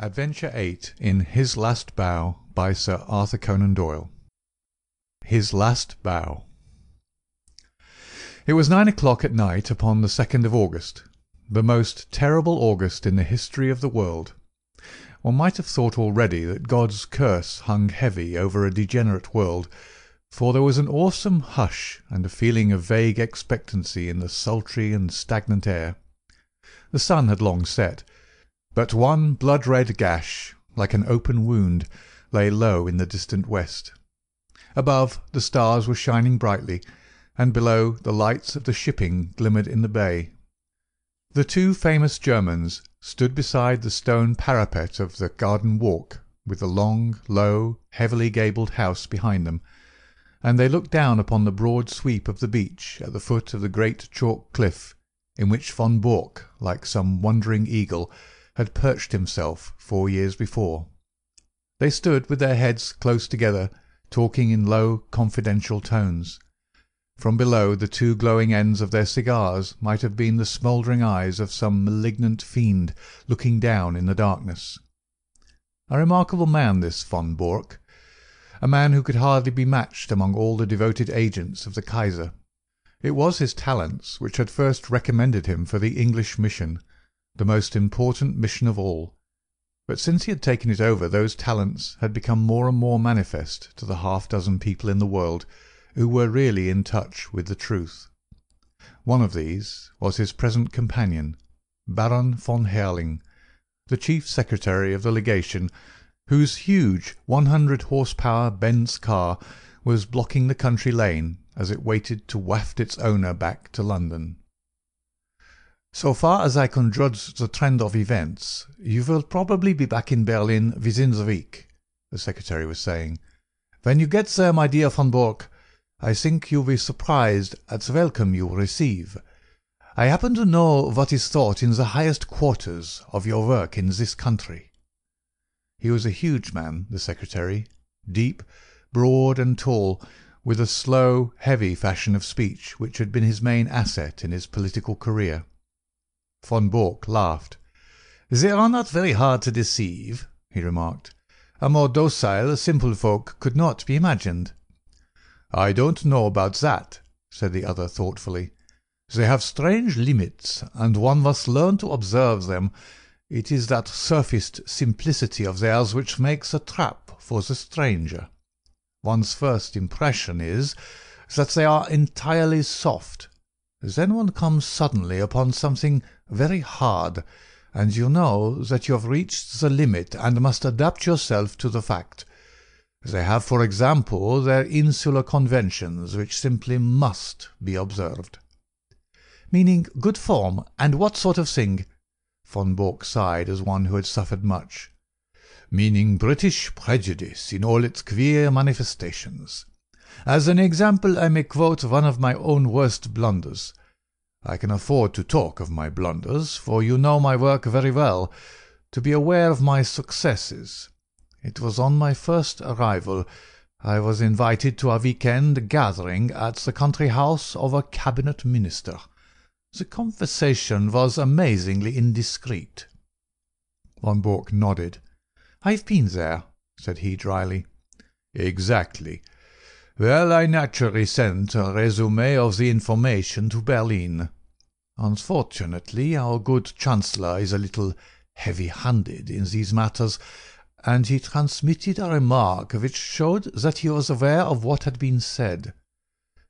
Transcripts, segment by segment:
Adventure 8 in His Last Bow by Sir Arthur Conan Doyle His Last Bow It was nine o'clock at night upon the second of August, the most terrible August in the history of the world. One might have thought already that God's curse hung heavy over a degenerate world, for there was an awesome hush and a feeling of vague expectancy in the sultry and stagnant air. The sun had long set. But one blood red gash, like an open wound, lay low in the distant west. Above, the stars were shining brightly, and below the lights of the shipping glimmered in the bay. The two famous Germans stood beside the stone parapet of the garden walk, with the long, low, heavily gabled house behind them, and they looked down upon the broad sweep of the beach at the foot of the great chalk cliff, in which von Bork, like some wandering eagle, had perched himself four years before. They stood with their heads close together, talking in low, confidential tones. From below the two glowing ends of their cigars might have been the smouldering eyes of some malignant fiend looking down in the darkness. A remarkable man this von Bork, a man who could hardly be matched among all the devoted agents of the Kaiser. It was his talents which had first recommended him for the English mission the most important mission of all. But since he had taken it over those talents had become more and more manifest to the half dozen people in the world who were really in touch with the truth. One of these was his present companion, Baron von Herling, the chief secretary of the legation, whose huge one hundred horse power Benz car was blocking the country lane as it waited to waft its owner back to London. So far as I can judge the trend of events, you will probably be back in Berlin within the week," the secretary was saying. "When you get there, my dear von Bork, I think you will be surprised at the welcome you will receive. I happen to know what is thought in the highest quarters of your work in this country." He was a huge man, the secretary, deep, broad, and tall, with a slow, heavy fashion of speech which had been his main asset in his political career. Von Bork laughed. "They are not very hard to deceive," he remarked. "A more docile, simple folk could not be imagined." "I don't know about that," said the other thoughtfully. "They have strange limits, and one must learn to observe them. It is that surfaced simplicity of theirs which makes a trap for the stranger. One's first impression is that they are entirely soft. Then one comes suddenly upon something very hard, and you know that you have reached the limit and must adapt yourself to the fact. They have, for example, their insular conventions which simply must be observed." "Meaning good form, and what sort of thing?" Von Bork sighed as one who had suffered much. "Meaning British prejudice in all its queer manifestations. As an example I may quote one of my own worst blunders. I can afford to talk of my blunders, for you know my work very well, to be aware of my successes. It was on my first arrival. I was invited to a week end gathering at the country house of a Cabinet Minister. The conversation was amazingly indiscreet." Von Bork nodded. "I've been there," said he dryly. "Exactly. Well, I naturally sent a résumé of the information to Berlin. Unfortunately, our good Chancellor is a little heavy handed in these matters, and he transmitted a remark which showed that he was aware of what had been said.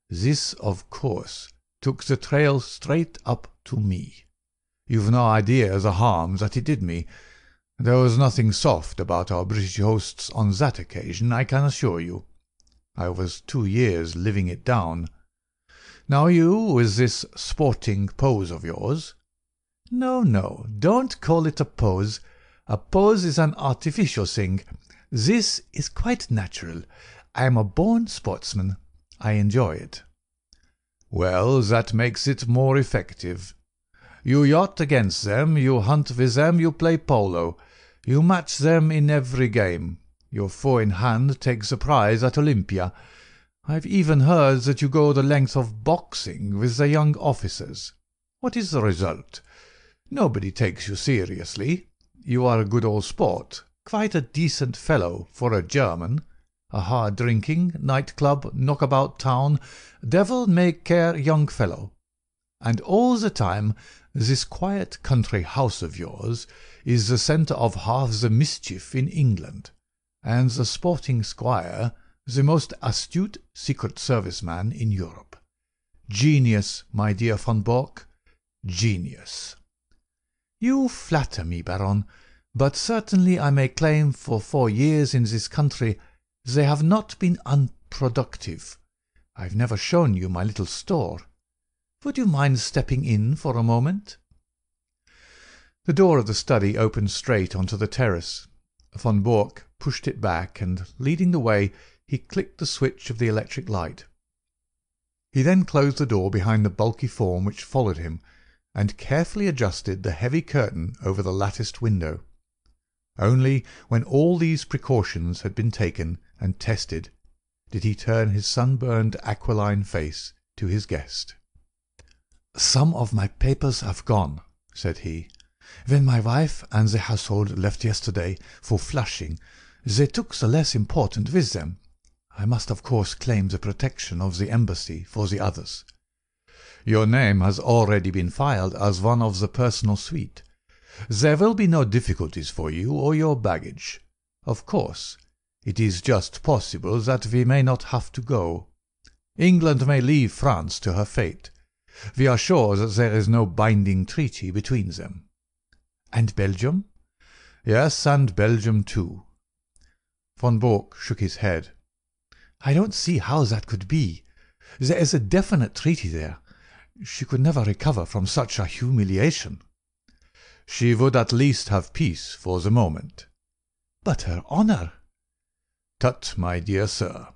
This, of course, took the trail straight up to me. You've no idea the harm that it did me. There was nothing soft about our British hosts on that occasion, I can assure you. I was two years living it down. Now you, with this sporting pose of yours—" "No, no, don't call it a pose. A pose is an artificial thing. This is quite natural. I am a born sportsman. I enjoy it." "Well, that makes it more effective. You yacht against them, you hunt with them, you play polo. You match them in every game. Your four in hand takes the prize at Olympia. I've even heard that you go the length of boxing with the young officers. What is the result? Nobody takes you seriously. you are a good old sport, quite a decent fellow for a German, a hard drinking, night club, knockabout town, devil may care young fellow. And all the time this quiet country house of yours is the centre of half the mischief in England, and the sporting squire the most astute secret service man in Europe. Genius, my dear von Bork, genius. You flatter me, Baron, but certainly I may claim for four years in this country they have not been unproductive. I've never shown you my little store. Would you mind stepping in for a moment?" The door of the study opened straight on to the terrace. Von Bork pushed it back, and, leading the way, he clicked the switch of the electric light. He then closed the door behind the bulky form which followed him and carefully adjusted the heavy curtain over the latticed window. Only when all these precautions had been taken and tested did he turn his sunburned aquiline face to his guest. "Some of my papers have gone," said he. "When my wife and the household left yesterday for Flushing they took the less important with them. I must of course claim the protection of the Embassy for the others. Your name has already been filed as one of the personal suite. There will be no difficulties for you or your baggage. Of course, it is just possible that we may not have to go. England may leave France to her fate. We are sure that there is no binding treaty between them." "And Belgium?" "Yes, and Belgium too." Von Bork shook his head. "I don't see how that could be. There is a definite treaty there. She could never recover from such a humiliation." "She would at least have peace for the moment." "But her honour?" "Tut, my dear sir.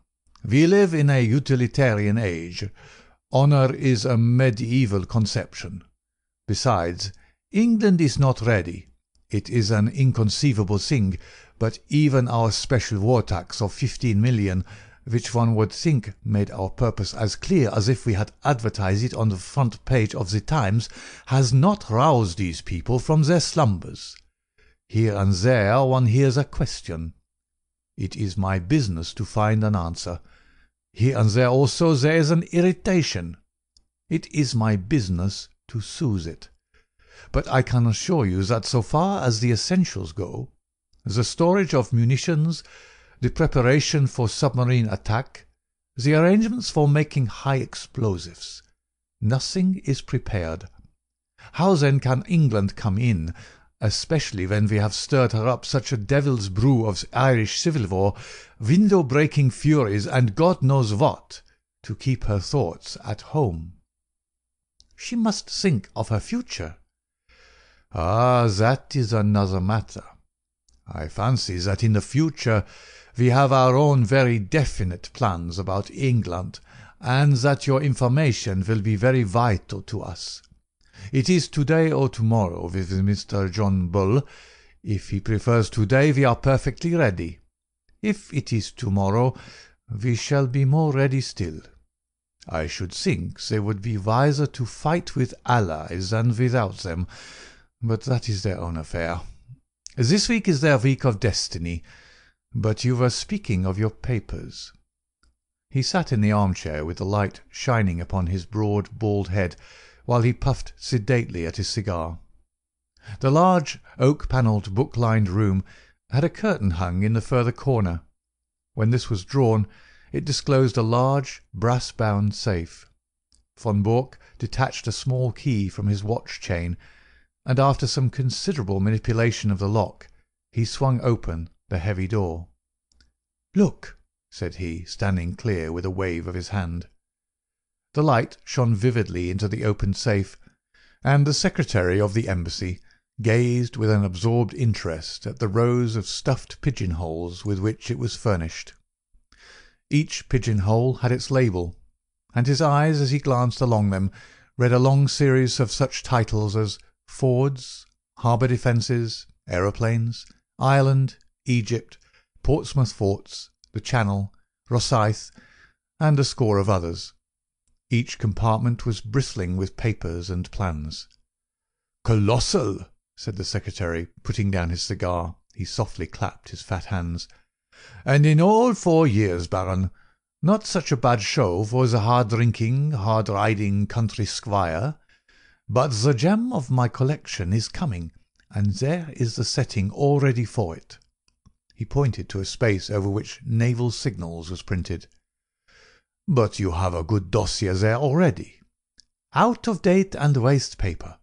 We live in a utilitarian age. Honour is a mediaeval conception. Besides, England is not ready. It is an inconceivable thing, but even our special war tax of fifteen million which one would think made our purpose as clear as if we had advertised it on the front page of the Times, has not roused these people from their slumbers. Here and there one hears a question. It is my business to find an answer. Here and there also there is an irritation. It is my business to soothe it. But I can assure you that so far as the essentials go, the storage of munitions the preparation for submarine attack, the arrangements for making high explosives. Nothing is prepared. How then can England come in, especially when we have stirred her up such a devil's brew of Irish civil war, window breaking furies, and God knows what, to keep her thoughts at home? She must think of her future. Ah, that is another matter. I fancy that in the future we have our own very definite plans about England, and that your information will be very vital to us. It is to-day or to-morrow with Mr. John Bull. If he prefers to-day we are perfectly ready. If it is to-morrow we shall be more ready still. I should think they would be wiser to fight with allies than without them, but that is their own affair. This week is their week of destiny. But you were speaking of your papers." He sat in the armchair with the light shining upon his broad, bald head, while he puffed sedately at his cigar. The large, oak panelled, book lined room had a curtain hung in the further corner. When this was drawn, it disclosed a large, brass bound safe. Von Bork detached a small key from his watch chain, and after some considerable manipulation of the lock, he swung open the heavy door. "Look!" said he, standing clear with a wave of his hand. The light shone vividly into the opened safe, and the secretary of the Embassy gazed with an absorbed interest at the rows of stuffed pigeon holes with which it was furnished. Each pigeon hole had its label, and his eyes as he glanced along them read a long series of such titles as Fords, Harbour Defences, Aeroplanes, Ireland. Egypt, Portsmouth Forts, the Channel, Rosyth, and a score of others. Each compartment was bristling with papers and plans. "Colossal!" said the secretary, putting down his cigar. He softly clapped his fat hands. "And in all four years, Baron. Not such a bad show for the hard-drinking, hard-riding country squire. But the gem of my collection is coming, and there is the setting all ready for it." He pointed to a space over which "Naval Signals" was printed. "But you have a good dossier there already." "Out of date and waste paper.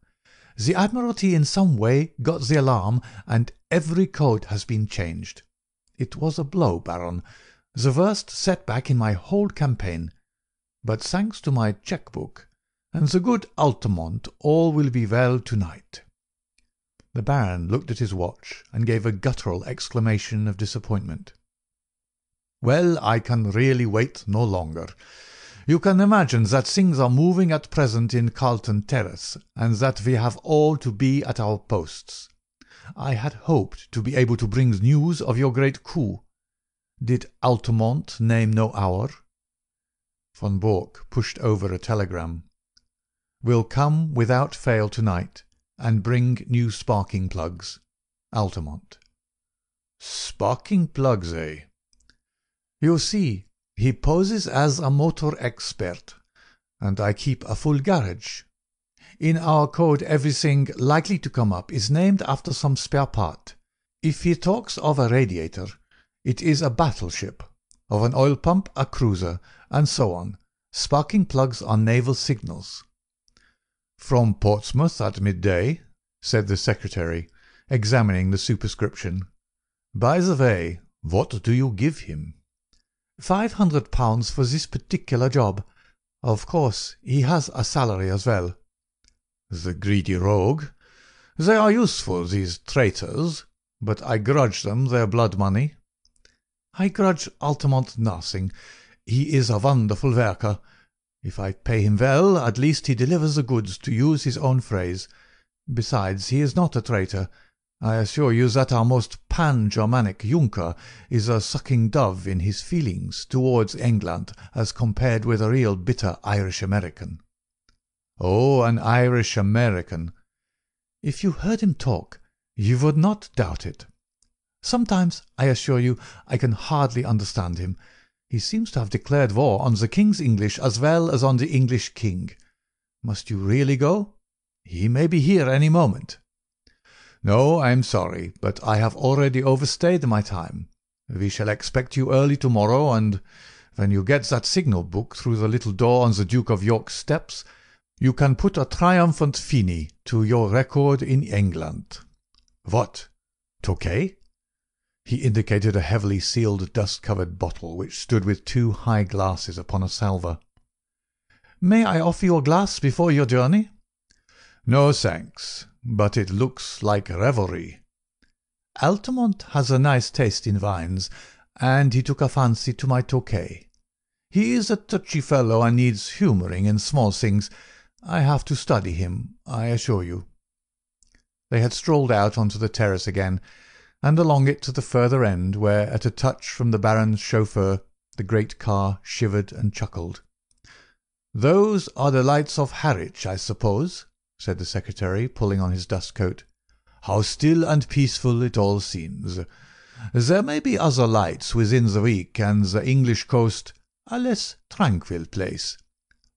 The Admiralty in some way got the alarm, and every code has been changed. It was a blow, Baron, the worst setback in my whole campaign. But thanks to my cheque book and the good Altamont all will be well to night." The Baron looked at his watch and gave a guttural exclamation of disappointment. "Well, I can really wait no longer. You can imagine that things are moving at present in Carlton Terrace, and that we have all to be at our posts. I had hoped to be able to bring news of your great coup. Did Altamont name no hour?" Von Bork pushed over a telegram. "Will come without fail to night, and bring new sparking plugs. Altamont." "Sparking plugs, eh?" "You see. He poses as a motor expert, and I keep a full garage. In our code everything likely to come up is named after some spare part. If he talks of a radiator, it is a battleship; of an oil pump, a cruiser, and so on. Sparking plugs are naval signals." "From Portsmouth at midday," said the secretary, examining the superscription. "By the way, what do you give him?" Five hundred pounds for this particular job. Of course, he has a salary as well." "The greedy rogue! They are useful, these traitors, but I grudge them their blood money." "I grudge Altamont nothing. He is a wonderful worker. If I pay him well, at least he delivers the goods, to use his own phrase. Besides, he is not a traitor. I assure you that our most pan Germanic Junker is a sucking dove in his feelings towards England as compared with a real bitter Irish American." "Oh, an Irish American!" "If you heard him talk you would not doubt it. Sometimes, I assure you, I can hardly understand him. He seems to have declared war on the King's English as well as on the English King. Must you really go? He may be here any moment. "No, I am sorry, but I have already overstayed my time. We shall expect you early to morrow, and when you get that signal book through the little door on the Duke of York's steps, you can put a triumphant fine to your record in England. What? Tokay?" He indicated a heavily sealed dust covered bottle which stood with two high glasses upon a salver. "May I offer you a glass before your journey?" "No, thanks but it looks like revelry." "Altamont has a nice taste in wines, and he took a fancy to my Tokay. He is a touchy fellow and needs humouring in small things. I have to study him, I assure you." They had strolled out on to the terrace again, and along it to the further end, where at a touch from the Baron's chauffeur the great car shivered and chuckled. "Those are the lights of Harwich, I suppose?" said the secretary, pulling on his dust coat. "How still and peaceful it all seems. There may be other lights within the week, and the English coast a less tranquil place.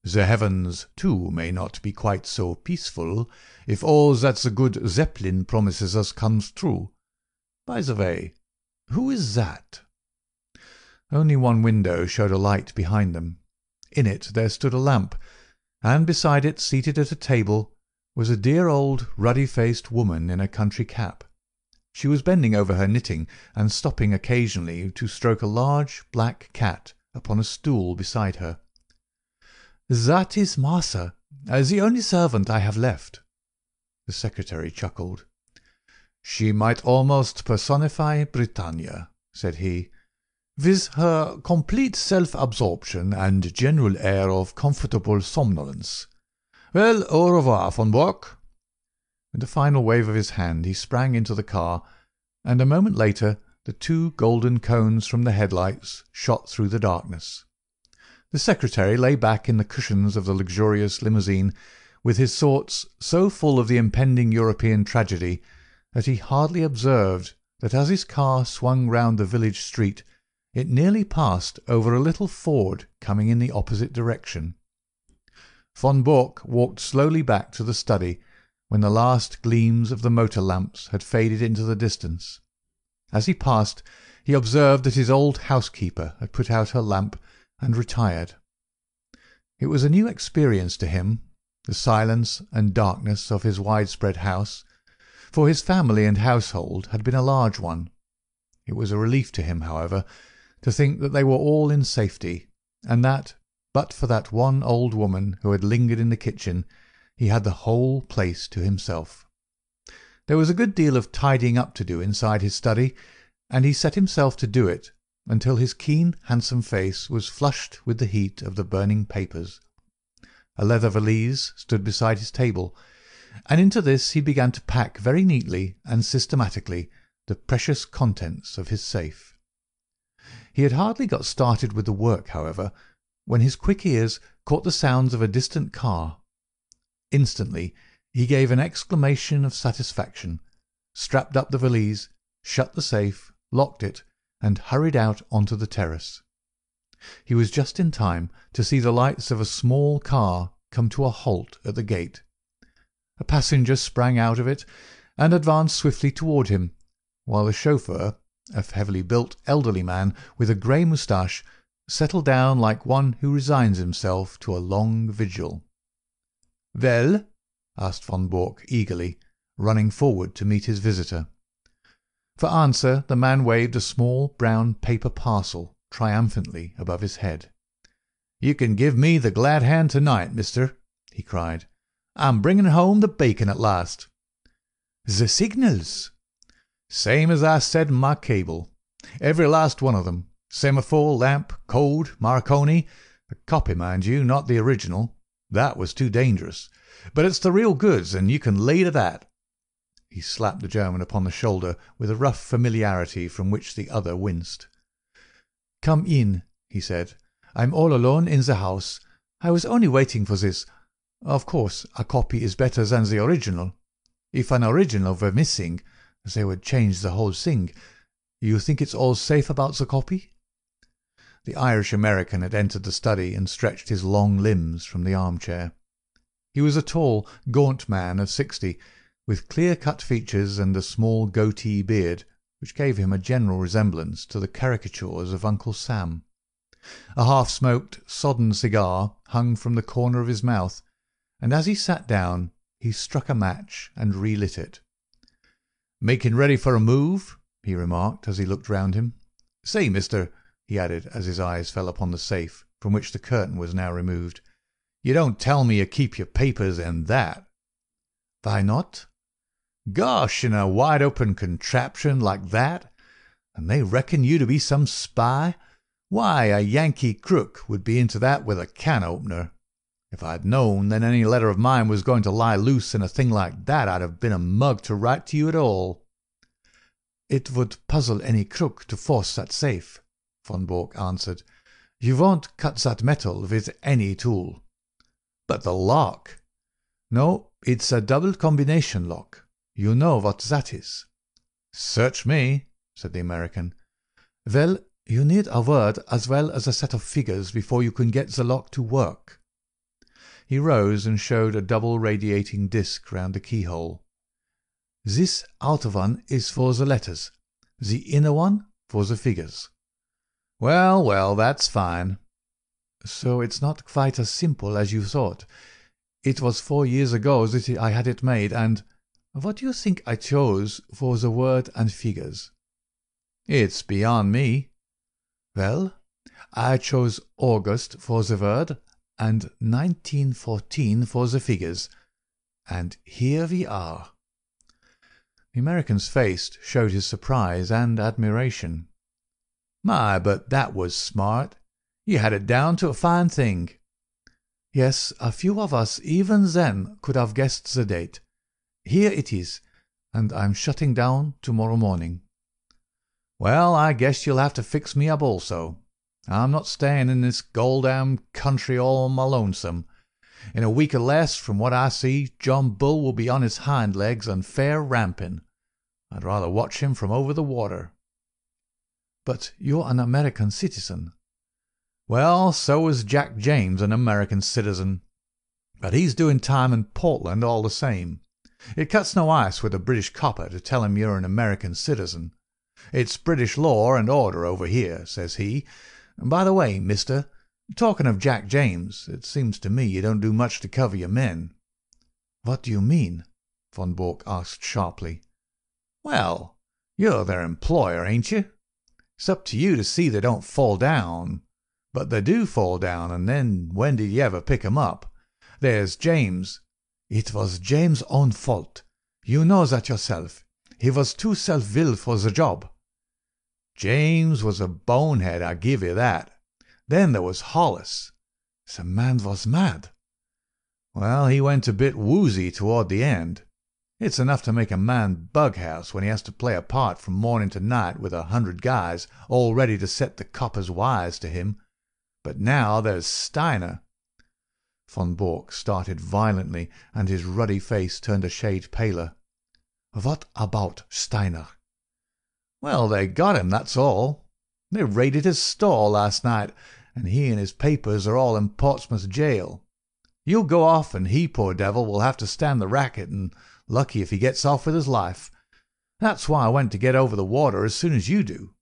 The heavens, too, may not be quite so peaceful, if all that the good Zeppelin promises us comes true. By the way, who is that?" Only one window showed a light behind them. In it there stood a lamp, and beside it, seated at a table was a dear old ruddy faced woman in a country cap. She was bending over her knitting and stopping occasionally to stroke a large black cat upon a stool beside her. "That is Martha, the only servant I have left." The secretary chuckled. "She might almost personify Britannia," said he, "with her complete self absorption and general air of comfortable somnolence. Well, au revoir, Von Bork." With a final wave of his hand he sprang into the car, and a moment later the two golden cones from the headlights shot through the darkness. The secretary lay back in the cushions of the luxurious limousine with his thoughts so full of the impending European tragedy that he hardly observed that as his car swung round the village street it nearly passed over a little ford coming in the opposite direction. Von Bork walked slowly back to the study when the last gleams of the motor lamps had faded into the distance. As he passed he observed that his old housekeeper had put out her lamp and retired. It was a new experience to him, the silence and darkness of his widespread house, for his family and household had been a large one. It was a relief to him, however, to think that they were all in safety, and that, but for that one old woman who had lingered in the kitchen, he had the whole place to himself. There was a good deal of tidying up to do inside his study, and he set himself to do it until his keen, handsome face was flushed with the heat of the burning papers. A leather valise stood beside his table, and into this he began to pack very neatly and systematically the precious contents of his safe. He had hardly got started with the work, however, when his quick ears caught the sounds of a distant car. Instantly he gave an exclamation of satisfaction, strapped up the valise, shut the safe, locked it, and hurried out on to the terrace. He was just in time to see the lights of a small car come to a halt at the gate. A passenger sprang out of it and advanced swiftly toward him, while the chauffeur, a heavily built elderly man with a grey moustache, settled down like one who resigns himself to a long vigil. "Well?" asked von Bork eagerly, running forward to meet his visitor. For answer the man waved a small brown paper parcel triumphantly above his head. "You can give me the glad hand to night, mister," he cried. "I'm bringing home the bacon at last." "The signals?" "Same as I said in my cable. Every last one of them. Semaphore, lamp, code, Marconi. A copy, mind you, not the original. That was too dangerous. But it's the real goods, and you can lay to that." He slapped the German upon the shoulder with a rough familiarity from which the other winced. "Come in," he said. "I'm all alone in the house. I was only waiting for this. Of course, a copy is better than the original. If an original were missing, they would change the whole thing. You think it's all safe about the copy?" The Irish American had entered the study and stretched his long limbs from the armchair. He was a tall, gaunt man of sixty, with clear cut features and a small goatee beard which gave him a general resemblance to the caricatures of Uncle Sam. A half smoked, sodden cigar hung from the corner of his mouth, and as he sat down he struck a match and relit it. "Making ready for a move?" he remarked as he looked round him. "Say, mister," he added as his eyes fell upon the safe, from which the curtain was now removed, "you don't tell me you keep your papers in that?" "Why not?" Gosh! in a wide open contraption like that! And they reckon you to be some spy! Why, a Yankee crook would be into that with a can opener. If I'd known that any letter of mine was going to lie loose in a thing like that I'd have been a mug to write to you at all." "It would puzzle any crook to force that safe," von Bork answered. "You won't cut that metal with any tool." "But the lock?" "No, it's a double combination lock. You know what that is?" "Search me," said the American. "Well, you need a word as well as a set of figures before you can get the lock to work." He rose and showed a double radiating disc round the keyhole. "This outer one is for the letters, the inner one for the figures." "Well, well, that's fine." "So it's not quite as simple as you thought. It was four years ago that I had it made, and what do you think I chose for the word and figures?" "It's beyond me." "Well, I chose August for the word and 1914 for the figures, and here we are." The American's face showed his surprise and admiration. "My, but that was smart! You had it down to a fine thing." "Yes, a few of us even then could have guessed the date. Here it is, and I'm shutting down to morrow morning." "Well, I guess you'll have to fix me up also. I'm not staying in this goddam country all my lonesome. In a week or less, from what I see, John Bull will be on his hind legs and fair ramping. I'd rather watch him from over the water." "But you're an American citizen." "Well, so is Jack James an American citizen. But he's doing time in Portland all the same. It cuts no ice with a British copper to tell him you're an American citizen. It's British law and order over here,' says he. By the way, mister, talking of Jack James, it seems to me you don't do much to cover your men." "What do you mean?" Von Bork asked sharply. "Well, you're their employer, ain't you? It's up to you to see they don't fall down. But they do fall down, and then when did you ever pick 'em up? There's James "It was James' own fault. You know that yourself. He was too self willed for the job." "James was a bonehead, I give you that. Then there was Hollis." "The man was mad." "Well, he went a bit woozy toward the end. It's enough to make a man bughouse when he has to play a part from morning to night with a hundred guys all ready to set the coppers wise to him. But now there's Steiner. Von Bork started violently, and his ruddy face turned a shade paler. "What about Steiner?" "Well, they got him, that's all. They raided his store last night, and he and his papers are all in Portsmouth jail. You'll go off, and he, poor devil, will have to stand the racket, and lucky if he gets off with his life. That's why I went to get over the water as soon as you do."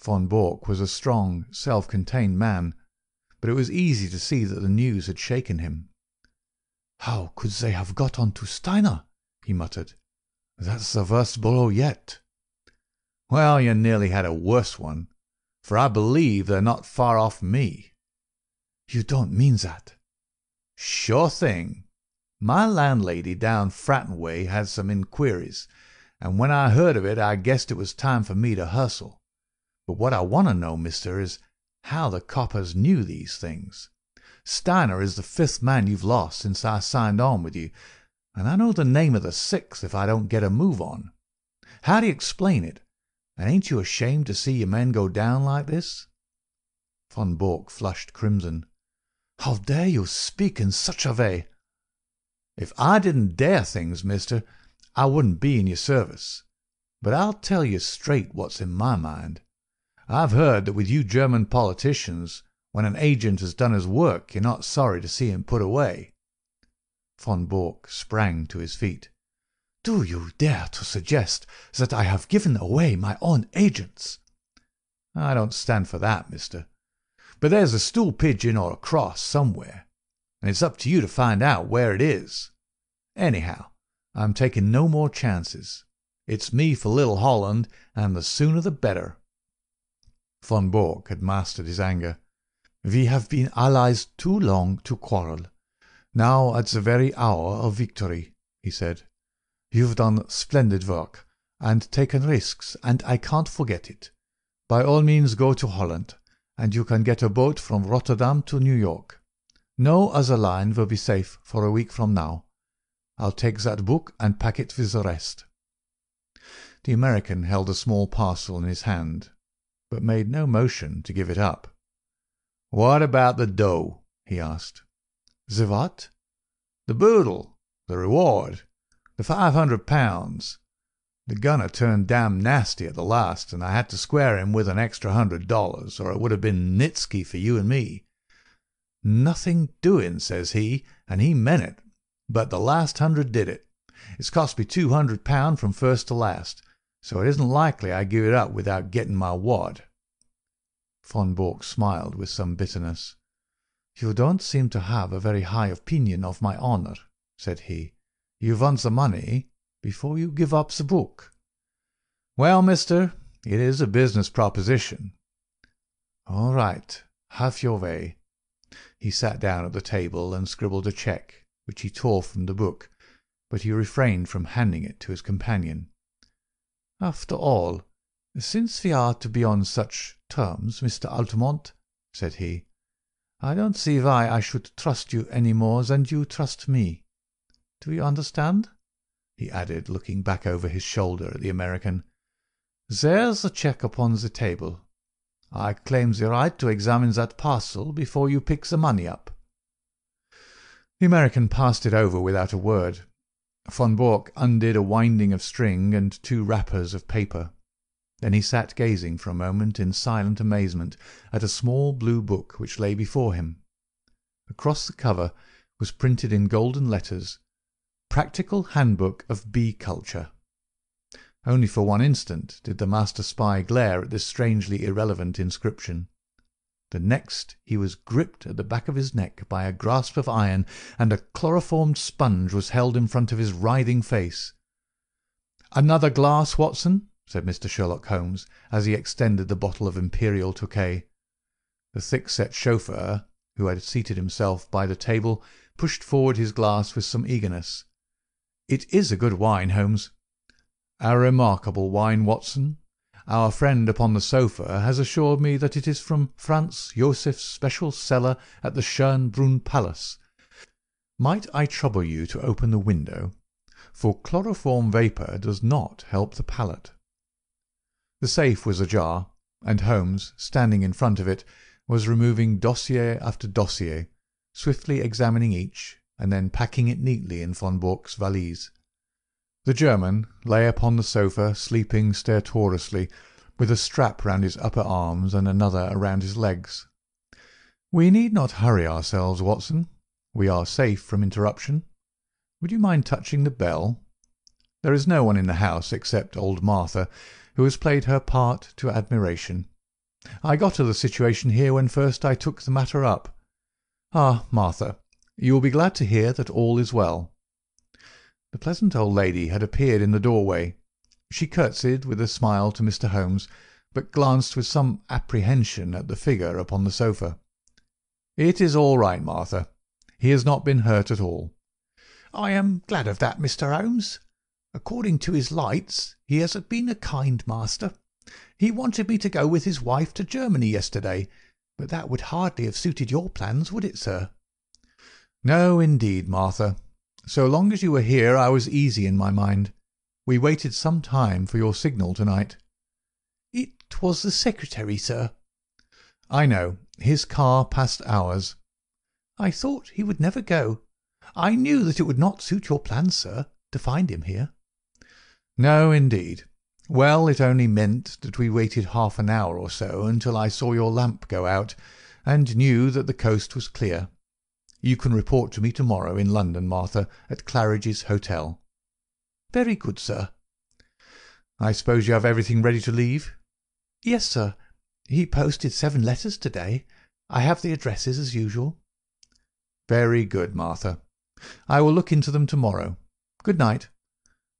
Von Bork was a strong, self contained man but it was easy to see that the news had shaken him. "How could they have got on to Steiner?" he muttered. "That's the worst blow yet." "Well, you nearly had a worse one, for I believe they're not far off me." "You don't mean that?" "Sure thing. My landlady down Fratton way had some inquiries, and when I heard of it I guessed it was time for me to hustle. But what I want to know, mister, is how the coppers knew these things. Steiner is the fifth man you've lost since I signed on with you, and I know the name of the sixth if I don't get a move on. How do you explain it? And ain't you ashamed to see your men go down like this?" Von Bork flushed crimson. "How dare you speak in such a way?" "If I didn't dare things, mister, I wouldn't be in your service. But I'll tell you straight what's in my mind. I've heard that with you German politicians, when an agent has done his work you're not sorry to see him put away." Von Bork sprang to his feet. "Do you dare to suggest that I have given away my own agents?" "I don't stand for that, mister. But there's a stool pigeon or a cross somewhere, and it's up to you to find out where it is. Anyhow, I'm taking no more chances. It's me for Little Holland, and the sooner the better. Von Bork had mastered his anger. "We have been allies too long to quarrel. Now at the very hour of victory," he said. "You've done splendid work, and taken risks, and I can't forget it. By all means go to Holland, and you can get a boat from Rotterdam to New York. No other line will be safe for a week from now. I'll take that book and pack it with the rest." The American held a small parcel in his hand but made no motion to give it up. "What about the dough?" he asked. "The what?" "The boodle. The reward. The five hundred pounds. The gunner turned damn nasty at the last, and I had to square him with an extra hundred dollars, or it would have been Nitsky for you and me. 'Nothing doing,' says he, and he meant it, but the last hundred did it. It's cost me two hundred pound from first to last so it isn't likely I give it up without getting my wad." Von Bork smiled with some bitterness. "You don't seem to have a very high opinion of my honour," said he. "You want the money before you give up the book." "Well, mister, it is a business proposition." "All right. Have your way." He sat down at the table and scribbled a cheque, which he tore from the book, but he refrained from handing it to his companion. "After all, since we are to be on such terms, Mr. Altamont," said he, "I don't see why I should trust you any more than you trust me. Do you understand?" he added, looking back over his shoulder at the American. "There's the cheque upon the table. I claim the right to examine that parcel before you pick the money up." The American passed it over without a word. Von Bork undid a winding of string and two wrappers of paper. Then he sat gazing for a moment in silent amazement at a small blue book which lay before him. Across the cover was printed in golden letters, "Practical Handbook of Bee Culture." Only for one instant did the master spy glare at this strangely irrelevant inscription. The next he was gripped at the back of his neck by a grasp of iron, and a chloroformed sponge was held in front of his writhing face. "Another glass, Watson?" said Mr. Sherlock Holmes, as he extended the bottle of imperial Tokay. The thick-set chauffeur, who had seated himself by the table, pushed forward his glass with some eagerness. "It is a good wine, Holmes." "A remarkable wine, Watson. Our friend upon the sofa has assured me that it is from Franz Josef's special cellar at the Schönbrunn Palace. Might I trouble you to open the window, for chloroform vapour does not help the palate." The safe was ajar, and Holmes, standing in front of it, was removing dossier after dossier, swiftly examining each, and then packing it neatly in Von Bork's valise. The German lay upon the sofa sleeping stertorously, with a strap round his upper arms and another around his legs. "We need not hurry ourselves, Watson. We are safe from interruption. Would you mind touching the bell? There is no one in the house except old Martha, who has played her part to admiration. I got to the situation here when first I took the matter up. Ah, Martha, you will be glad to hear that all is well. The pleasant old lady had appeared in the doorway. She curtsied with a smile to Mr. Holmes, but glanced with some apprehension at the figure upon the sofa. "It is all right, Martha. He has not been hurt at all." "I am glad of that, Mr. Holmes. According to his lights, he has been a kind master. He wanted me to go with his wife to Germany yesterday, but that would hardly have suited your plans, would it, sir?" "No, indeed, Martha. So long as you were here I was easy in my mind. We waited some time for your signal to night." "It was the secretary, sir." "I know. His car passed ours." "I thought he would never go. I knew that it would not suit your plans, sir, to find him here." "No, indeed. Well, it only meant that we waited half an hour or so until I saw your lamp go out, and knew that the coast was clear. You can report to me to morrow in London, Martha, at Claridge's Hotel." "Very good, sir." "I suppose you have everything ready to leave?" "Yes, sir. He posted seven letters to day. I have the addresses as usual." "Very good, Martha. I will look into them to morrow. Good night.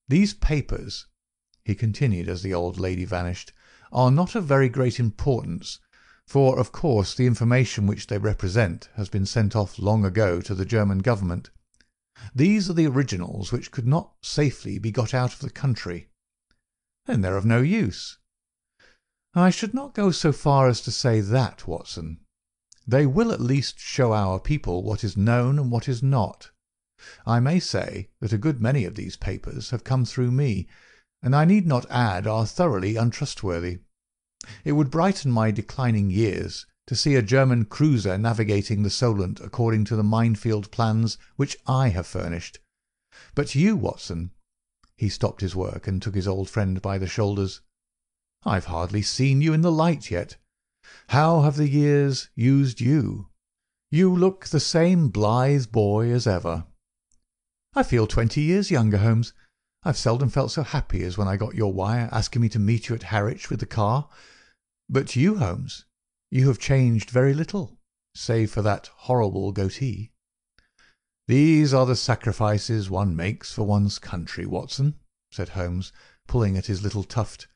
These papers," he continued as the old lady vanished, "are not of very great importance for, of course, the information which they represent has been sent off long ago to the German Government. These are the originals which could not safely be got out of the country. Then they are of no use. I should not go so far as to say that, Watson. They will at least show our people what is known and what is not. I may say that a good many of these papers have come through me, and I need not add are thoroughly untrustworthy. It would brighten my declining years to see a German cruiser navigating the Solent according to the minefield plans which I have furnished. But you, Watson—" He stopped his work and took his old friend by the shoulders. "I've hardly seen you in the light yet. How have the years used you? You look the same blithe boy as ever." "I feel twenty years younger, Holmes. I've seldom felt so happy as when I got your wire asking me to meet you at Harwich with the car. But you, Holmes, you have changed very little, save for that horrible goatee." "These are the sacrifices one makes for one's country, Watson," said Holmes, pulling at his little tuft.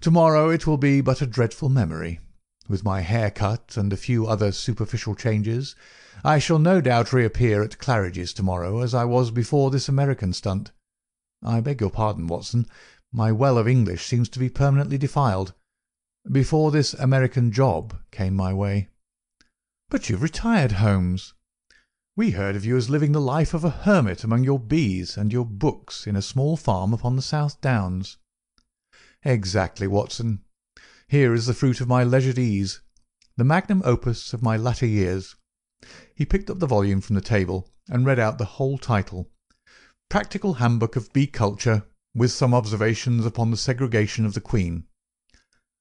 "To morrow it will be but a dreadful memory. With my hair cut and a few other superficial changes, I shall no doubt reappear at Claridge's to morrow as I was before this American stunt. I beg your pardon, Watson, my well of English seems to be permanently defiled before this American job came my way." "But you've retired, Holmes. We heard of you as living the life of a hermit among your bees and your books in a small farm upon the South Downs." "Exactly, Watson. Here is the fruit of my leisured ease, the magnum opus of my latter years. He picked up the volume from the table and read out the whole title, Practical Handbook of Bee Culture, with some observations upon the segregation of the queen.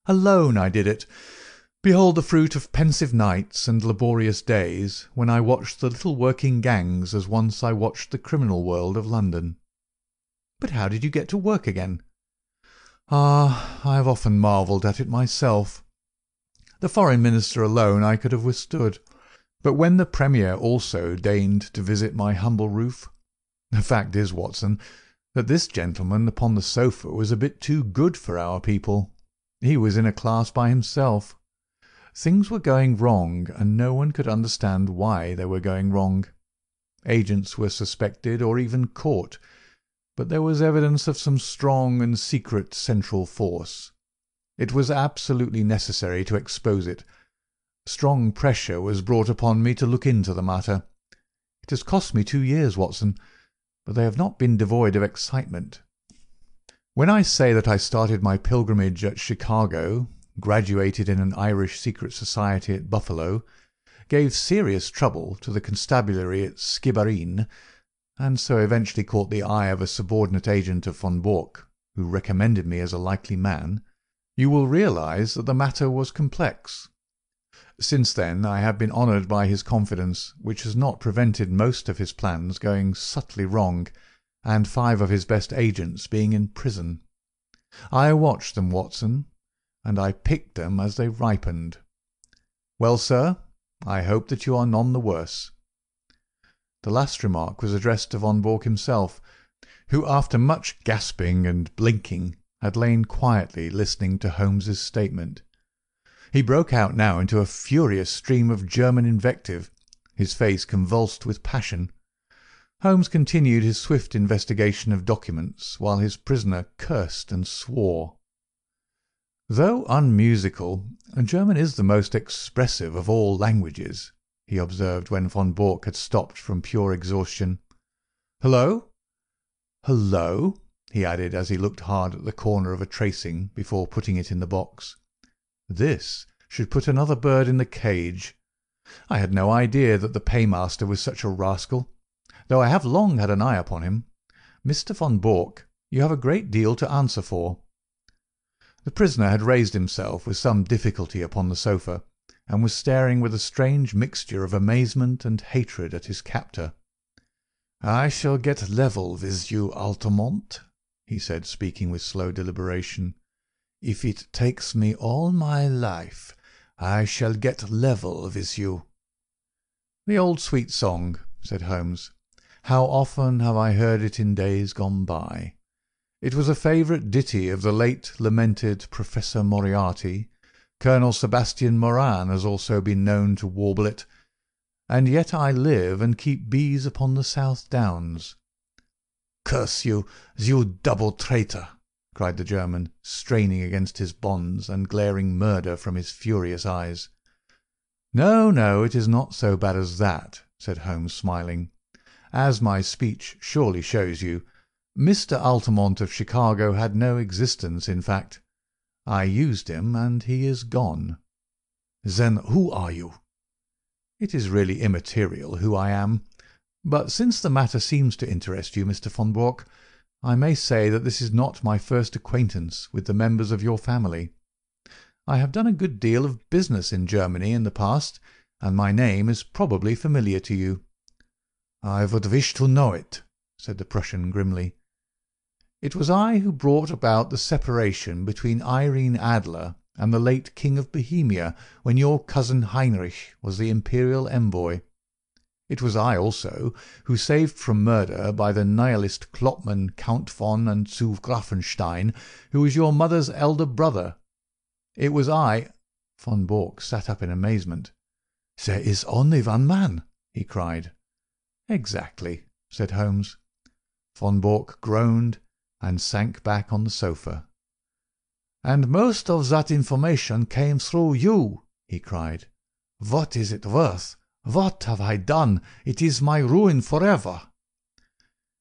Alone I did it. Behold the fruit of pensive nights and laborious days, when I watched the little working gangs as once I watched the criminal world of London. But how did you get to work again? Ah, I have often marvelled at it myself. The Foreign Minister alone I could have withstood, but when the Premier also deigned to visit my humble roof The fact is, Watson, that this gentleman upon the sofa was a bit too good for our people. He was in a class by himself. Things were going wrong, and no one could understand why they were going wrong. Agents were suspected or even caught, but there was evidence of some strong and secret central force. It was absolutely necessary to expose it. Strong pressure was brought upon me to look into the matter. It has cost me two years, Watson, but they have not been devoid of excitement. When I say that I started my pilgrimage at Chicago graduated in an Irish secret society at Buffalo, gave serious trouble to the constabulary at Skibbereen, and so eventually caught the eye of a subordinate agent of von Bork, who recommended me as a likely man, you will realize that the matter was complex. Since then I have been honoured by his confidence, which has not prevented most of his plans going subtly wrong, and five of his best agents being in prison. I watched them, Watson, and I picked them as they ripened. Well, sir, I hope that you are none the worse." The last remark was addressed to von Bork himself, who after much gasping and blinking had lain quietly listening to Holmes's statement. He broke out now into a furious stream of German invective, his face convulsed with passion. Holmes continued his swift investigation of documents, while his prisoner cursed and swore. "Though unmusical, German is the most expressive of all languages," he observed when von Bork had stopped from pure exhaustion. "Hullo! Hullo!" he added as he looked hard at the corner of a tracing before putting it in the box. "This should put another bird in the cage. I had no idea that the paymaster was such a rascal, though I have long had an eye upon him. Mr. von Bork, you have a great deal to answer for. The prisoner had raised himself with some difficulty upon the sofa, and was staring with a strange mixture of amazement and hatred at his captor. "I shall get level with you, Altamont," he said, speaking with slow deliberation. "If it takes me all my life, I shall get level with you." "The old sweet song," said Holmes. "How often have I heard it in days gone by! It was a favourite ditty of the late lamented Professor Moriarty; Colonel Sebastian Moran has also been known to warble it, and yet I live and keep bees upon the South Downs." "Curse you, you double traitor!" cried the German, straining against his bonds and glaring murder from his furious eyes. "No, no, it is not so bad as that," said Holmes, smiling. "As my speech surely shows you. Mr. Altamont of Chicago had no existence in fact. I used him, and he is gone." "Then who are you?" "It is really immaterial who I am. But since the matter seems to interest you, Mr. von Bork, I may say that this is not my first acquaintance with the members of your family. I have done a good deal of business in Germany in the past, and my name is probably familiar to you." "I would wish to know it," said the Prussian grimly. It was I who brought about the separation between Irene Adler and the late King of Bohemia when your cousin Heinrich was the imperial envoy. It was I also who saved from murder by the Nihilist Klopman Count von and zu Grafenstein, who was your mother's elder brother. It was I Von Bork sat up in amazement. "There is only one man!" he cried. "Exactly," said Holmes. Von Bork groaned and sank back on the sofa. "And most of that information came through you!" he cried. "What is it worth? What have I done? It is my ruin for ever!"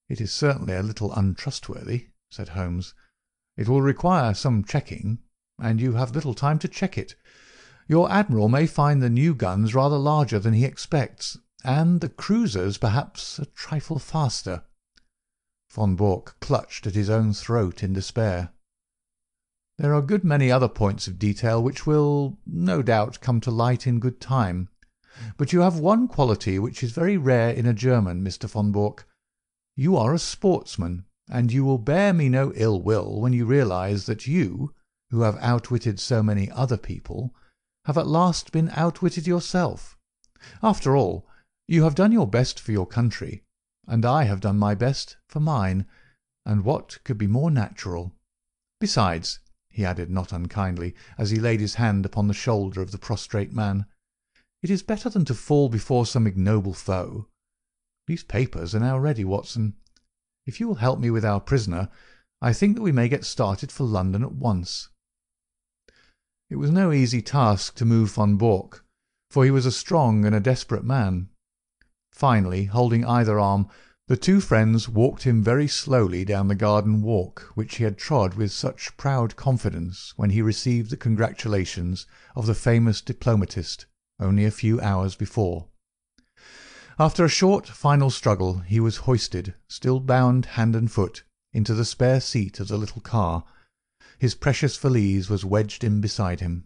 "It is certainly a little untrustworthy," said Holmes. "It will require some checking, and you have little time to check it. Your admiral may find the new guns rather larger than he expects, and the cruisers perhaps a trifle faster." Von Bork clutched at his own throat in despair. "There are a good many other points of detail which will, no doubt, come to light in good time. But you have one quality which is very rare in a German, Mr. von Bork. You are a sportsman, and you will bear me no ill will when you realise that you, who have outwitted so many other people, have at last been outwitted yourself. After all, you have done your best for your country, and I have done my best for mine, and what could be more natural? Besides," he added not unkindly, as he laid his hand upon the shoulder of the prostrate man, "it is better than to fall before some ignoble foe. These papers are now ready, Watson. If you will help me with our prisoner, I think that we may get started for London at once." It was no easy task to move von Bork, for he was a strong and a desperate man. Finally, holding either arm, the two friends walked him very slowly down the garden walk which he had trod with such proud confidence when he received the congratulations of the famous diplomatist only a few hours before. After a short final struggle he was hoisted, still bound hand and foot, into the spare seat of the little car. His precious valise was wedged in beside him.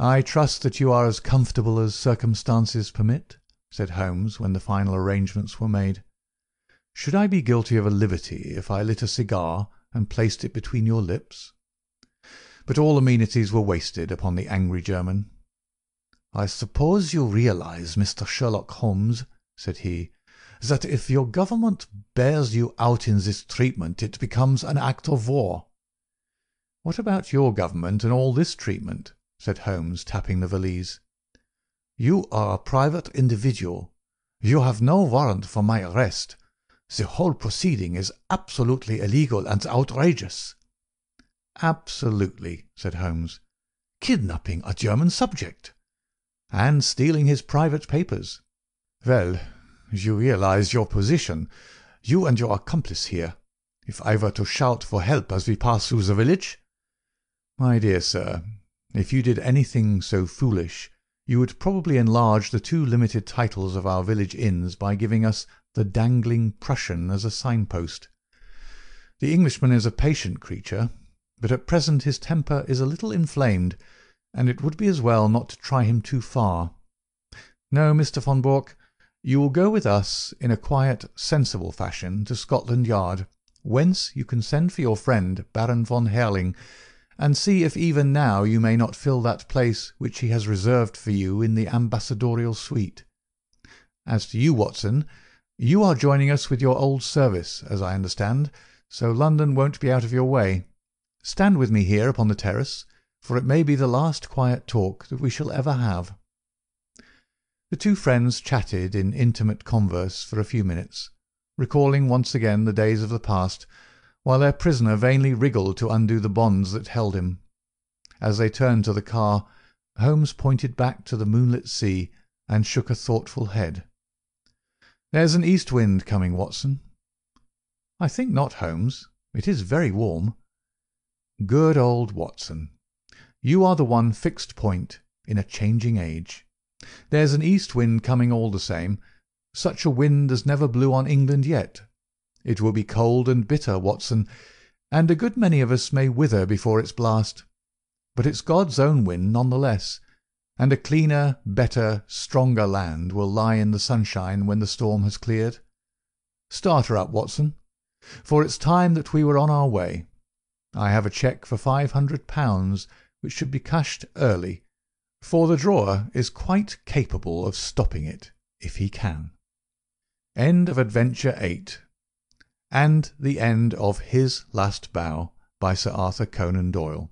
"I trust that you are as comfortable as circumstances permit," said Holmes when the final arrangements were made. "Should I be guilty of a liberty if I lit a cigar and placed it between your lips?" But all amenities were wasted upon the angry German. "I suppose you realise, Mr. Sherlock Holmes," said he, "that if your Government bears you out in this treatment it becomes an act of war." "What about your Government and all this treatment?" said Holmes, tapping the valise. "You are a private individual. You have no warrant for my arrest. The whole proceeding is absolutely illegal and outrageous." "Absolutely," said Holmes. "Kidnapping a German subject!" "And stealing his private papers." "Well, you realise your position, you and your accomplice here, if I were to shout for help as we pass through the village?" "My dear sir, if you did anything so foolish you would probably enlarge the two limited titles of our village inns by giving us the Dangling Prussian as a signpost. The Englishman is a patient creature, but at present his temper is a little inflamed and it would be as well not to try him too far. No, Mr. von Bork, you will go with us in a quiet, sensible fashion to Scotland Yard, whence you can send for your friend Baron von Herling, and see if even now you may not fill that place which he has reserved for you in the ambassadorial suite. As to you, Watson, you are joining us with your old service, as I understand, so London won't be out of your way. Stand with me here upon the terrace for it may be the last quiet talk that we shall ever have." The two friends chatted in intimate converse for a few minutes, recalling once again the days of the past, while their prisoner vainly wriggled to undo the bonds that held him. As they turned to the car, Holmes pointed back to the moonlit sea and shook a thoughtful head. "There's an east wind coming, Watson." "I think not, Holmes. It is very warm." "Good old Watson! You are the one fixed point in a changing age. There's an east wind coming all the same. Such a wind as never blew on England yet. It will be cold and bitter, Watson, and a good many of us may wither before its blast. But it's God's own wind none the less, and a cleaner, better, stronger land will lie in the sunshine when the storm has cleared. Start her up, Watson, for it's time that we were on our way. I have a cheque for five hundred pounds which should be cashed early, for the drawer is quite capable of stopping it if he can. End of Adventure 8 and the end of His Last Bow by Sir Arthur Conan Doyle